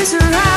is right.